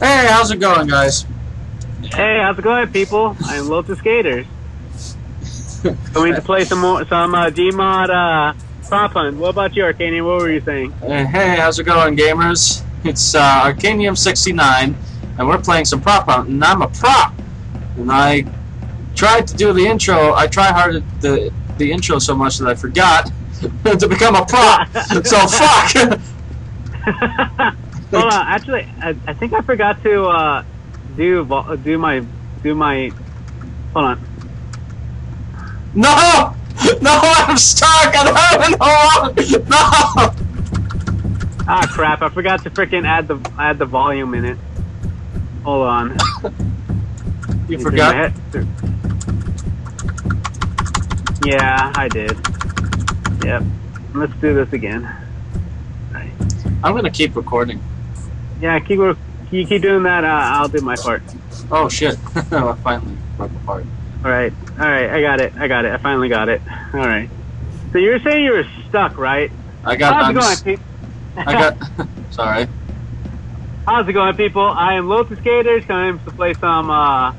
Hey, how's it going, guys? Hey, how's it going, people? I'm Lol2skaters. Going to play some more, some uh, Gmod uh, prop hunt. What about you, Arcanium? What were you saying? Uh, hey, how's it going, gamers? It's uh, Arcanium69, and we're playing some prop hunt, and I'm a prop. And I tried to do the intro. I try hard at the the intro so much that I forgot to become a prop. so fuck. Hold on, actually, I, I think I forgot to uh, do do my do my. Hold on. No! No, I'm stuck! I don't know! No! Ah, crap! I forgot to freaking add the add the volume in it. Hold on. You Through forgot? Yeah, I did. Yep. Let's do this again. Right. I'm gonna keep recording. Yeah, keep you keep doing that. Uh, I'll do my part. Oh shit. I finally broke apart. All right, all right. I got it. I got it. I finally got it. All right. So you were saying you were stuck, right? I got How's it going, s- people? I got sorry. How's it going, people? I am Lol2skaters, coming to play some uh,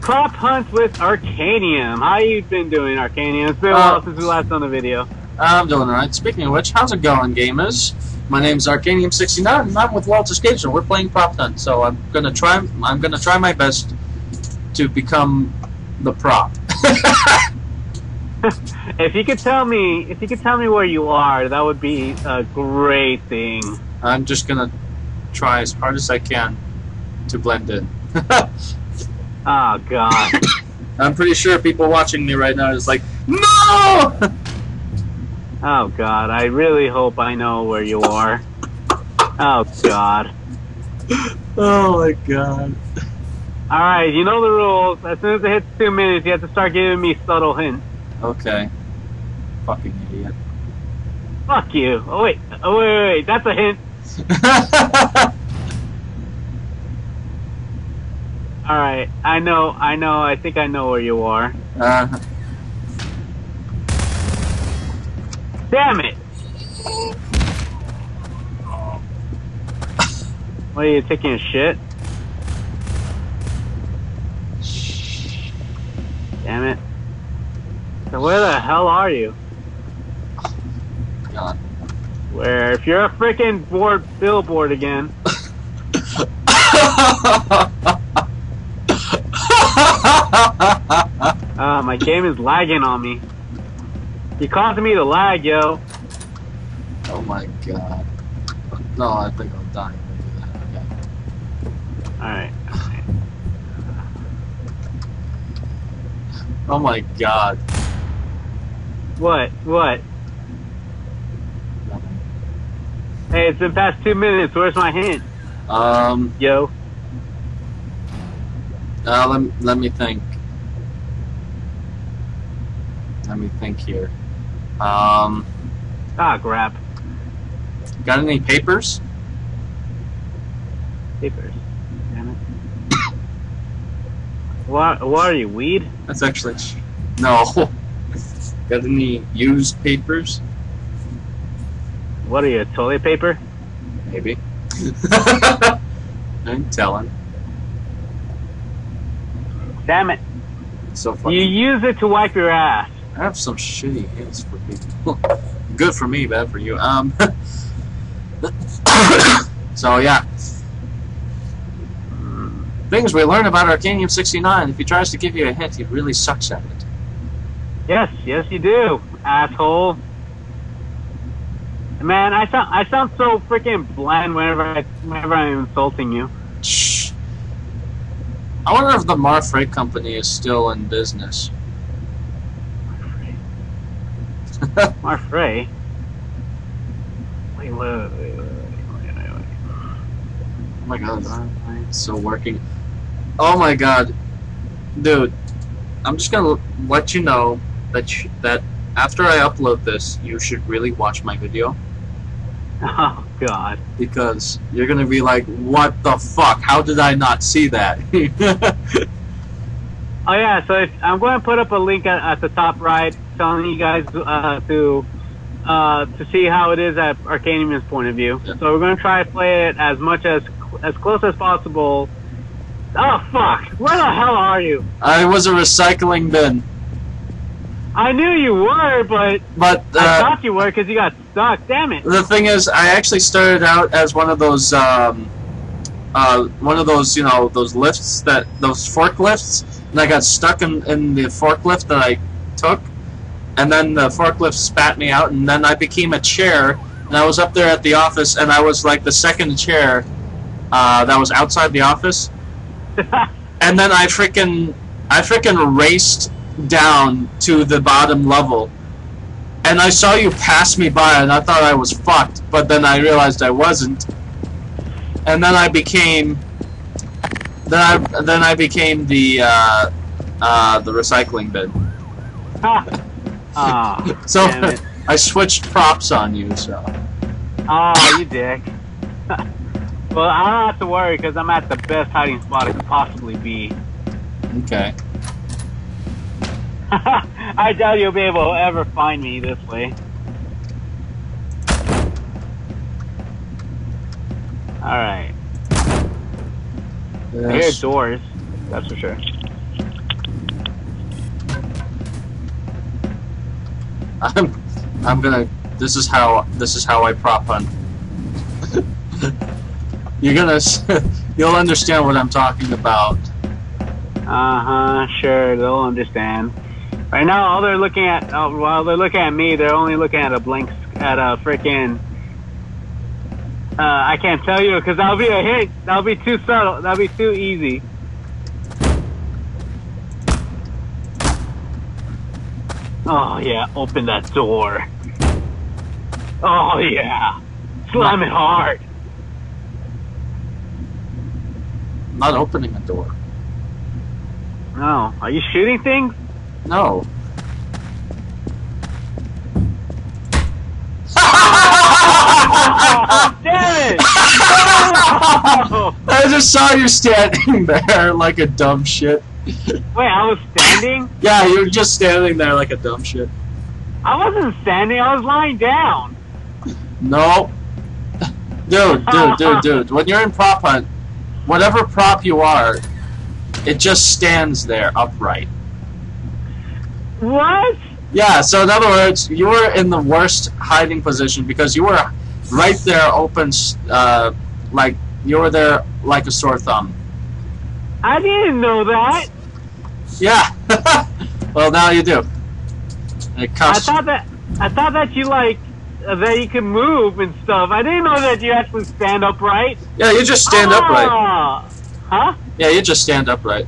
prop hunts with Arcanium. How you been doing, Arcanium? It's been a Uh, while since we last done the video. I'm doing alright. Speaking of which, how's it going, gamers? My name's Arcanium69 and I'm with Walter Skates and we're playing Prop Hunt, so I'm gonna try I'm gonna try my best to become the prop. If you could tell me, if you could tell me where you are, that would be a great thing. I'm just gonna try as hard as I can to blend in. Oh God. I'm pretty sure people watching me right now is like, No Oh God. I really hope I know where you are. Oh God. Oh my god. All right, you know the rules. As soon as it hits two minutes, you have to start giving me subtle hints. Okay. Fucking idiot. Fuck you. Oh wait. Oh wait, wait, wait. That's a hint. All right. I know. I know. I think I know where you are. uh, Damn it! What are you taking a shit? Damn it. So where the hell are you? God. Where? If you're a freaking board billboard again. Uh, my game is lagging on me. You causing me to lag, yo. oh my god. No, I think I'm dying. when I do that. Okay. Alright. Oh my god. What? What? Hey, it's been past two minutes. Where's my hint? Um, Yo. uh, let, let me think. Let me think here. Um, Ah, grab. got any papers? Papers. Damn it. What, what are you, weed? That's actually no. got any used papers? What are you, toilet paper? Maybe. I'm telling. Damn it. So funny. You use it to wipe your ass. I have some shitty hints for people. Good for me, bad for you. Um. so yeah. Things we learn about Arcanium 69. If he tries to give you a hint, he really sucks at it. Yes, yes you do, asshole. Man, I sound I sound so freaking bland whenever I whenever I'm insulting you. Shh. I wonder if the Mar Freight Company is still in business. Marfrey. Wait, wait, wait, wait, wait, wait, wait, wait. Oh my god, it's still working. Oh my god, dude! I'm just gonna let you know that you, that after I upload this, you should really watch my video Oh God. because you're gonna be like, "What the fuck? How did I not see that?" Oh yeah, so if, I'm going to put up a link at, at the top right, telling you guys uh, to uh, to see how it is at Arcanium's point of view. Yeah. So we're going to try to play it as much as as close as possible. Oh fuck! Where the hell are you? I was a recycling bin, I knew you were, but but I uh, thought you were because you got stuck. Damn it! the thing is, I actually started out as one of those, um, uh, one of those, you know, those lifts that those forklifts, and I got stuck in, in the forklift that I took, and then the forklift spat me out, and then I became a chair, and I was up there at the office, and I was like the second chair uh, that was outside the office, and then I freaking, I freaking raced down to the bottom level. And I saw you pass me by, and I thought I was fucked, but then I realized I wasn't. And then I became, then I then I became the uh, uh, the recycling bin. Ah, So. I switched props on you. So Oh, you dick. well, I don't have to worry because I'm at the best hiding spot I could possibly be. okay. I doubt you'll be able to ever find me this way. Alright. I hear doors. That's for sure. I'm I'm gonna. This is how this is how I prop hunt. You're gonna. You'll understand what I'm talking about. Uh huh. Sure, they'll understand. Right now, all they're looking at, oh, while they're looking at me, they're only looking at a blank, at a freaking. Uh, I can't tell you because that'll be a hit. That'll be too subtle. That'll be too easy. Oh yeah, open that door. Oh yeah, slam it hard. I'm not opening a door. No, are you shooting things? No. Oh, damn it! No! I just saw you standing there like a dumb shit. Wait, I was standing? Yeah, you were just standing there like a dumb shit. I wasn't standing, I was lying down. No. Dude, dude, dude, dude. When you're in prop hunt, whatever prop you are, it just stands there upright. What? Yeah, so in other words, you were in the worst hiding position because you were right there open, uh, like, you were there like a sore thumb. I didn't know that. Yeah. well, now you do. I thought that I thought that you like uh, that you can move and stuff. I didn't know that you actually stand upright. Yeah, you just stand upright. Ah. Huh? Yeah, you just stand upright.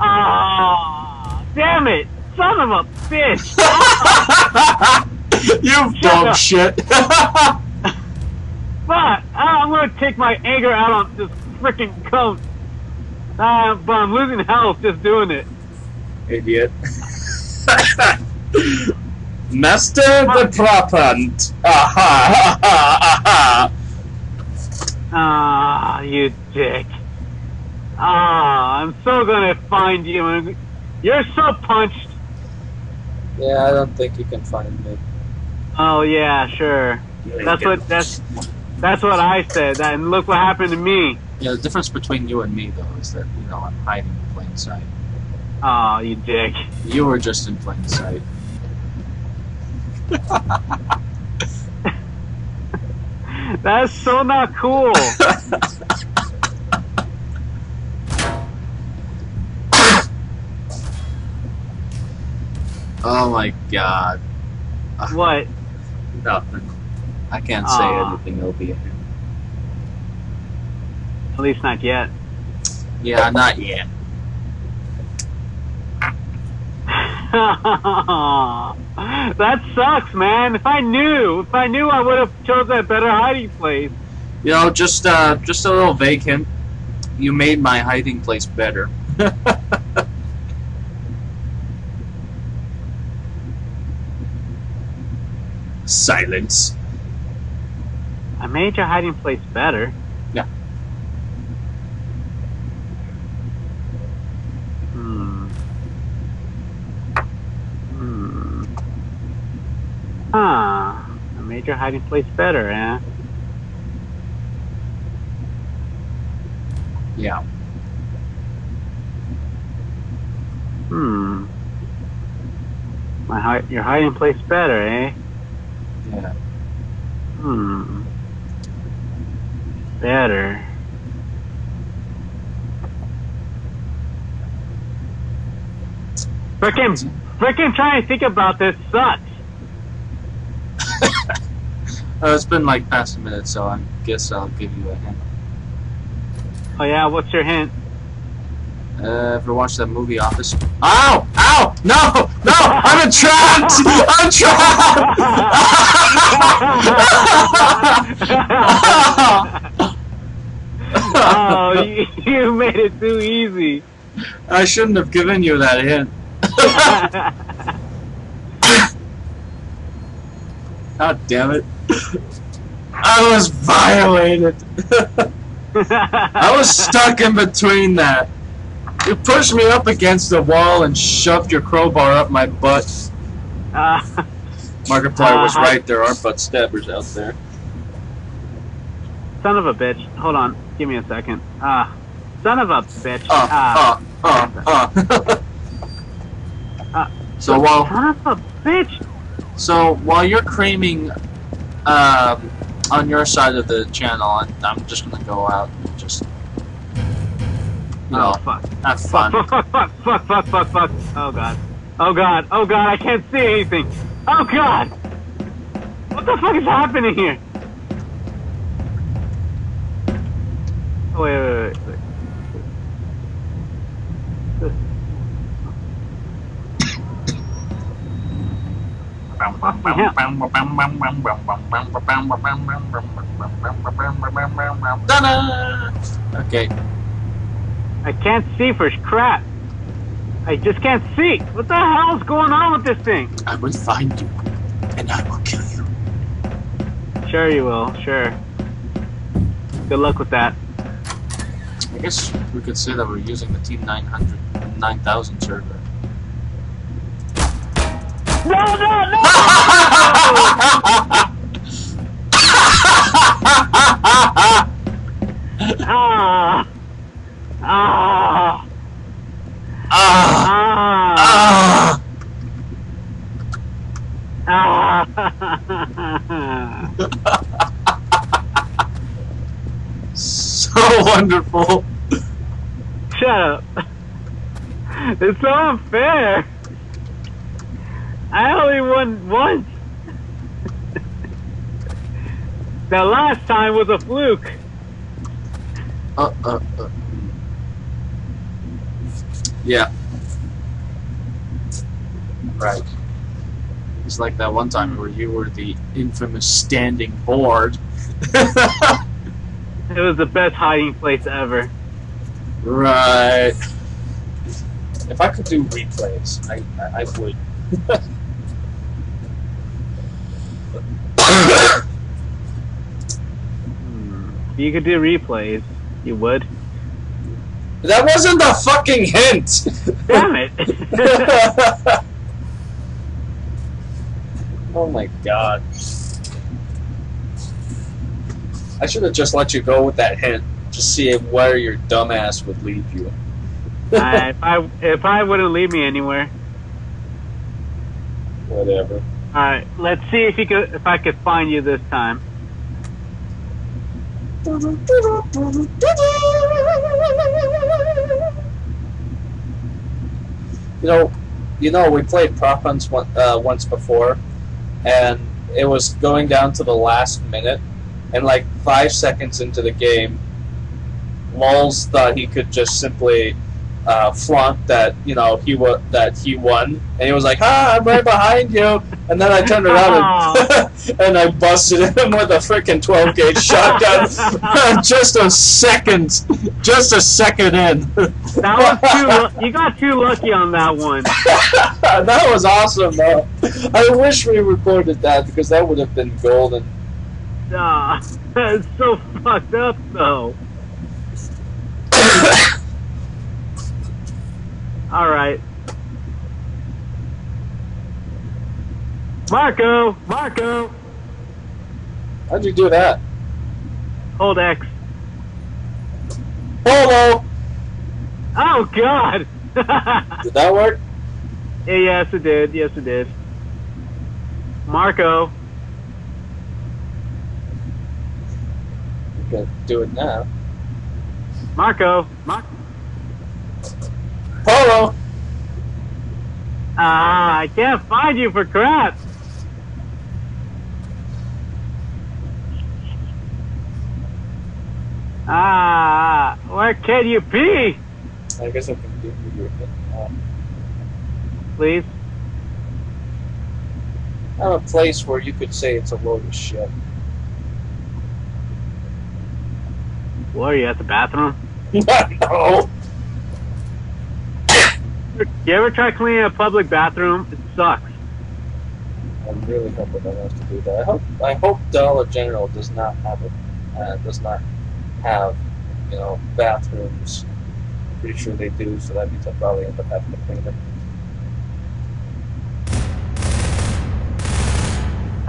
Ah, damn it. Son of a bitch. you dumb up. shit. But I'm gonna take my anger out on this freaking coat. Uh, but I'm losing health just doing it. Idiot. Master the prop hunt. Aha, aha, aha. Ah, you dick. Ah, I'm so gonna find you. and You're so punched. Yeah, I don't think you can find me. Oh yeah, sure. That's what that's that's what I said. And look what happened to me. Yeah, the difference between you and me, though, is that, you know, I'm hiding in plain sight. Oh, you dick. You were just in plain sight. That's so not cool. oh my god. what? Nothing. I can't say Aw. anything over here. At least not yet. Yeah, not yet. that sucks, man. If I knew, if I knew, I would have chosen a better hiding place. You know, just uh, just a little vacant. You made my hiding place better. Silence. I made your hiding place better. Huh. I made your hiding place better, eh? Yeah. Hmm. My hi- your hiding place better, eh? Yeah. Hmm. Better. Frickin' frickin' trying to think about this sucks. Uh, it's been like past a minute, so I guess I'll give you a hint. Oh yeah, what's your hint? Uh, ever watched that movie Office? Ow! Ow! No! No! I'm trapped! I'm trapped! oh, you, you made it too easy. I shouldn't have given you that hint. God damn it. I was violated. I was stuck in between that. You pushed me up against the wall and shoved your crowbar up my butt. Uh, Markiplier was Uh, right, there are butt stabbers out there. son of a bitch. Hold on, give me a second. Ah, son of a bitch. Uh, ah, uh, uh, uh. Uh, so while son of a bitch. So while you're creaming um, on your side of the channel, I'm, I'm just gonna go out and just Oh fuck. have fun. Fuck, fuck, fuck, fuck, fuck, fuck, fuck. Oh god. Oh god. Oh god, I can't see anything. Oh god. What the fuck is happening here? Oh, wait, wait, wait, wait. Ta-da! Okay, I can't see for crap. I just can't see. What the hell is going on with this thing? I will find you, and I will kill you. Sure you will. Sure. Good luck with that. I guess we could say that we're using the Team 900, 9000 server. No, no, no! ah. Ah. Ah! Ah. Ah! Ah. So wonderful. Shut up. It's so unfair. I only won once. the last time was a fluke. Uh, uh, uh. Yeah. Right. It's like that one time where you were the infamous standing board. It was the best hiding place ever. right. If I could do replays, I, I, I would. Hmm. If you could do replays, you would. that wasn't the fucking hint! Damn it. oh my god. I should have just let you go with that hint. Just see where your dumbass would lead you. I, if I if I wouldn't leave me anywhere. Whatever. All right, let's see if you could if I could find you this time. You know, you know, we played prop one, uh, once before, and it was going down to the last minute, and like five seconds into the game, Lolz thought he could just simply uh, flaunt that you know he wa- that he won, and he was like, "Ah, I'm right behind you," and then I turned around and, and I busted him with a freaking 12 gauge shotgun, just a second, just a second in. That was too. lu- You got too lucky on that one. that was awesome, though. I wish we recorded that because that would have been golden. Ah, it's so fucked up though. All right. Marco, Marco, How'd you do that? hold X. Polo! Oh God! Did that work? Yeah, yes, it did. Yes, it did. Marco. You can do it now. Marco. Marco. Polo! Ah, I can't find you for crap. Ah, where can you be? I guess I can do your hit now. Please. I'm a place where you could say it's a load of shit. What are you at the bathroom? no! You ever try cleaning a public bathroom? It sucks. I'm really hoping I don't have to do that. I hope I hope Dollar General does not have it. Uh, does not have, you know, bathrooms. I'm Pretty sure they do, so that means I'll probably end up having to clean them.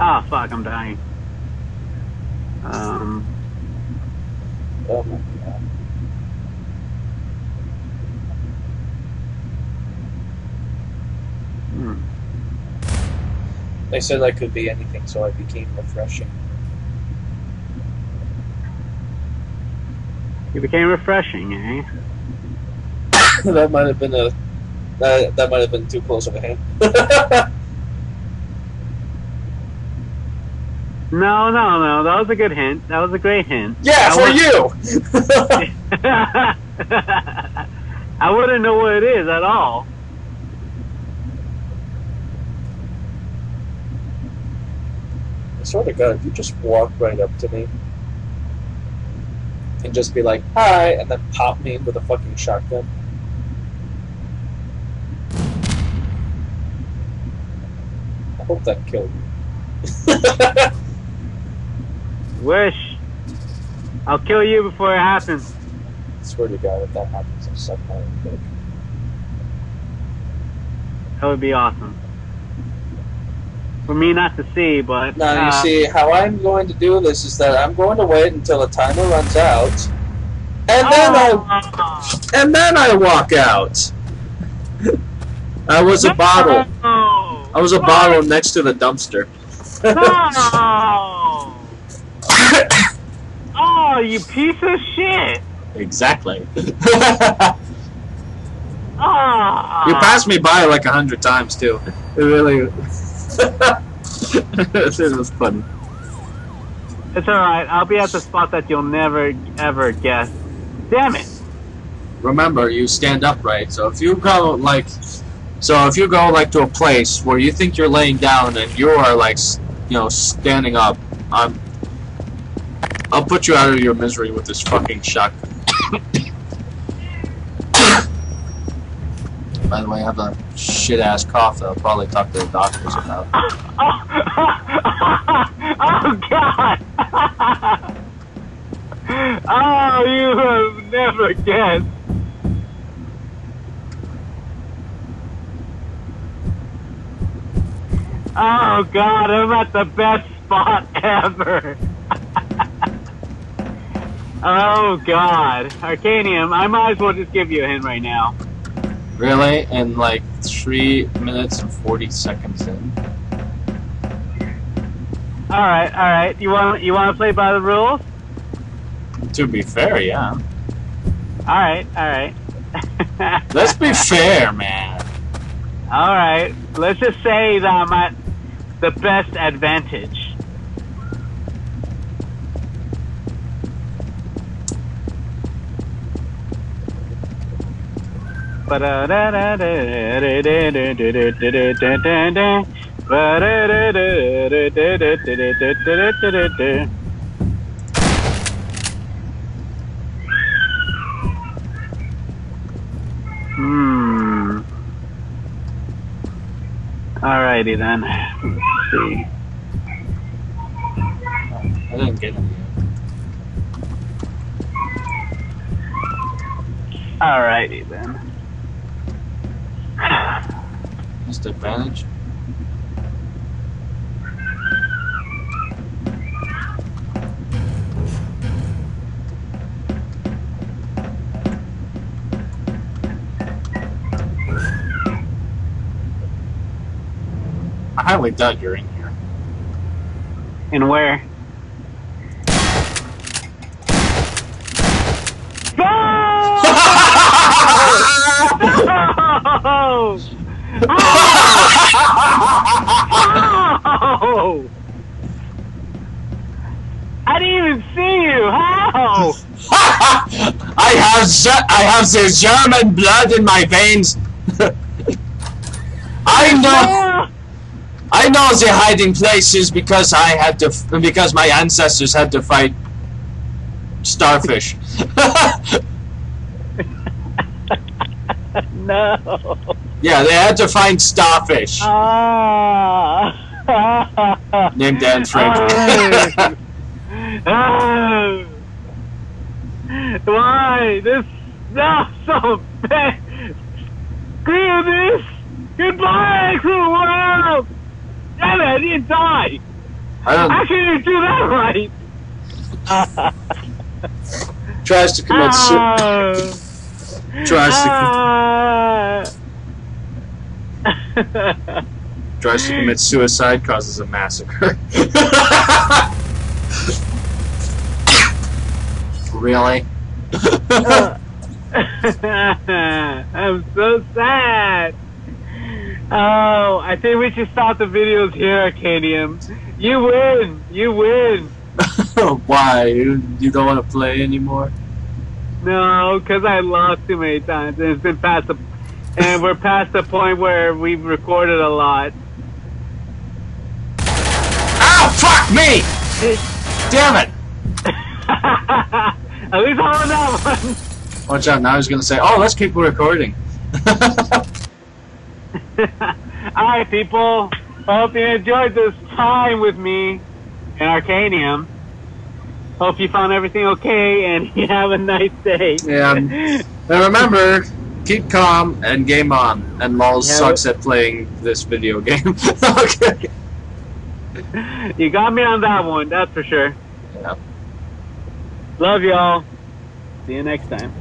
Ah, fuck, I'm dying. Um, Oh my god. They said I could be anything, so I became refreshing. You became refreshing, eh? that might have been a that, that might have been too close of a hint. No, no, no. That was a good hint. That was a great hint. yeah, I for you. I wouldn't know what it is at all. I swear to God, if you just walk right up to me and just be like, "Hi," and then pop me with a fucking shotgun. I hope that killed you. Wish. I'll kill you before it happens. I swear to God, if that happens, I'll suck my dick. That would be awesome. For me not to see, but Now, you uh, see, how I'm going to do this is that I'm going to wait until the timer runs out, and then I oh, and then I walk out. I was a bottle. I was a bottle next to the dumpster. No. oh, you piece of shit. exactly. you Oh. passed me by like a hundred times too. It really. it was funny. It's alright. I'll be at the spot that you'll never, ever guess. Damn it. Remember, you stand upright. So if you go like, so if you go like to a place where you think you're laying down and you are like, you know, standing up, I'm. I'll put you out of your misery with this fucking shotgun. By the way, I have a shit ass cough that I'll probably talk to the doctors about. Oh, God! oh, you have never guessed. Oh God, I'm at the best spot ever. oh God, Arcanium, I might as well just give you a hint right now. Really? And like three minutes and forty seconds in. All right, all right. You want you want to play by the rules? To be fair, yeah. All right, all right. Let's be fair, man. All right. Let's just say that I'm at the best advantage. Hmm. Alrighty then. Let's see. I didn't get any. Alrighty then. Mr. I highly doubt you're in here. In where? How? I didn't even see you. How? I have I have the German blood in my veins. I know I know the hiding places because I had to because my ancestors had to fight starfish. no. yeah, they had to find starfish. Ah. Named Dan Frank. Ah. Why? This no so bad. Screw this. Goodbye, cruel world. Damn it, I didn't die. I don't, I can't even do that right. tries to commit su- Ah. tries to Ah. Tries to commit suicide, causes a massacre. really? Uh, I'm so sad. Oh, I think we should stop the videos here, Arcanium. You win. You win. Why? You, you don't want to play anymore? No, because I lost too many times, and it's been past the, and we're past the point where we've recorded a lot. Ah, fuck me! Eh. Damn it! At least I won that one. Watch out, now he's gonna say, oh, let's keep recording. Alright, people. I hope you enjoyed this time with me in Arcanium. Hope you found everything okay and you have a nice day. Yeah. and remember, keep calm and game on. And Malls Yeah, sucks at playing this video game. okay. You got me on that one, that's for sure. Yeah. Love y'all. See you next time.